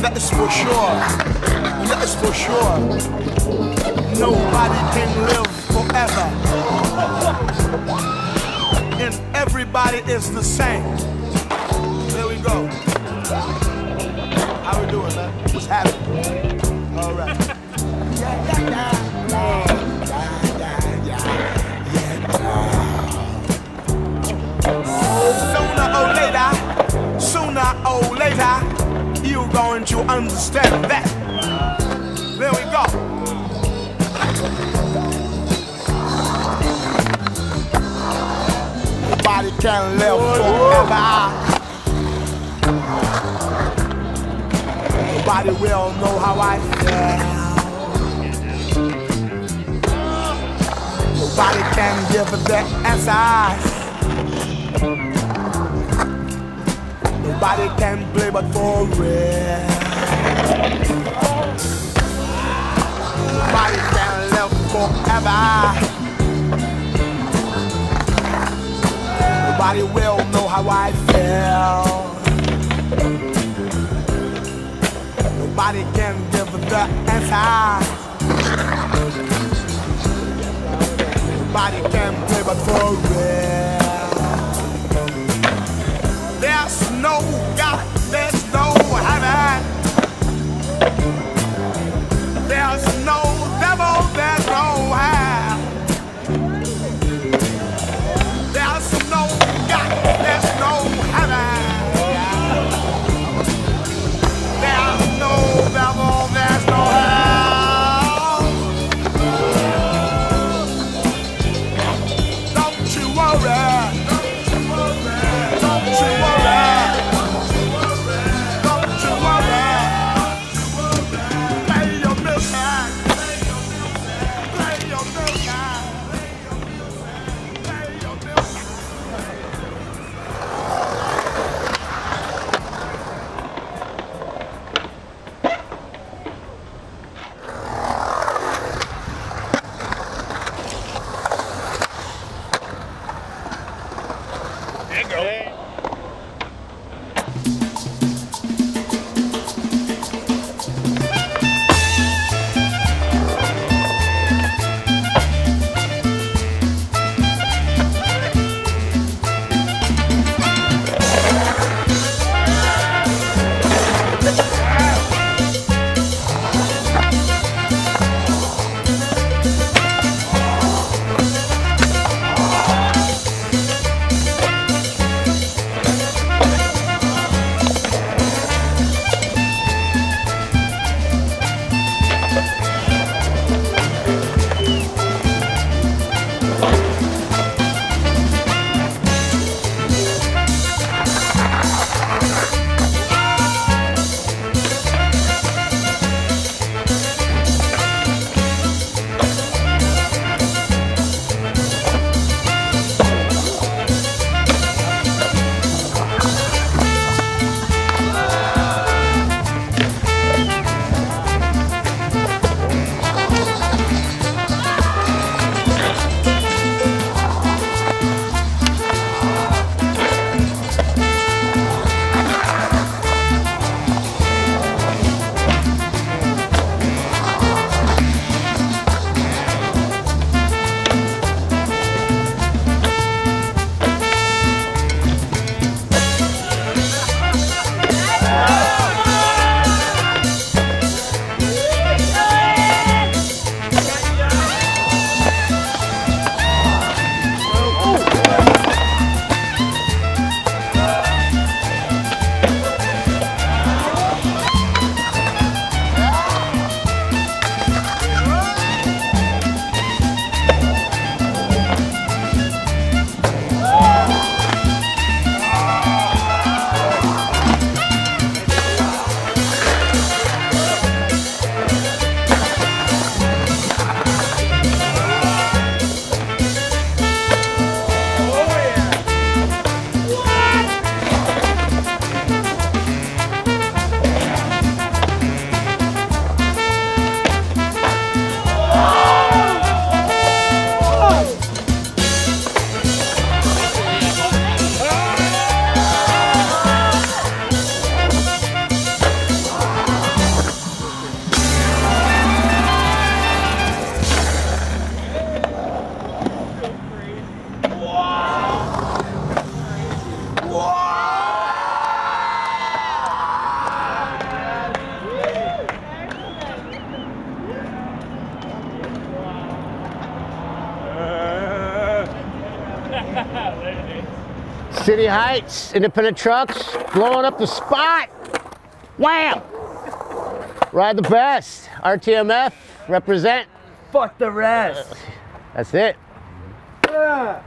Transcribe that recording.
That is for sure. That is for sure. Nobody can live forever. And everybody is the same. To understand that. There we go. Nobody can live forever. Nobody will know how I feel. Nobody can give the answers. Nobody can play but for real. Live forever. Nobody will know how I feel. Nobody can give the answer. Nobody can play but for real. There's no City Heights, independent trucks, blowing up the spot. Wham! Ride the best. RTMF, represent. Fuck the rest. That's it. Yeah.